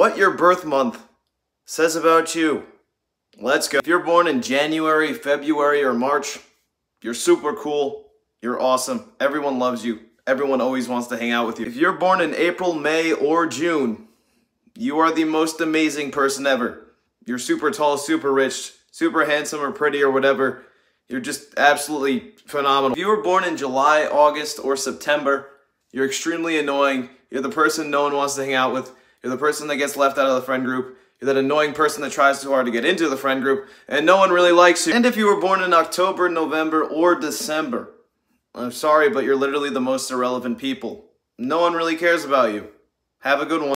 what your birth month says about you. Let's go. If you're born in January, February, or March, you're super cool. You're awesome. Everyone loves you. Everyone always wants to hang out with you. If you're born in April, May, or June, you are the most amazing person ever. You're super tall, super rich, super handsome, or pretty, or whatever. You're just absolutely phenomenal. If you were born in July, August, or September, you're extremely annoying. You're the person no one wants to hang out with. You're the person that gets left out of the friend group. You're that annoying person that tries too hard to get into the friend group, and no one really likes you. And if you were born in October, November, or December, I'm sorry, but you're literally the most irrelevant people. No one really cares about you. Have a good one.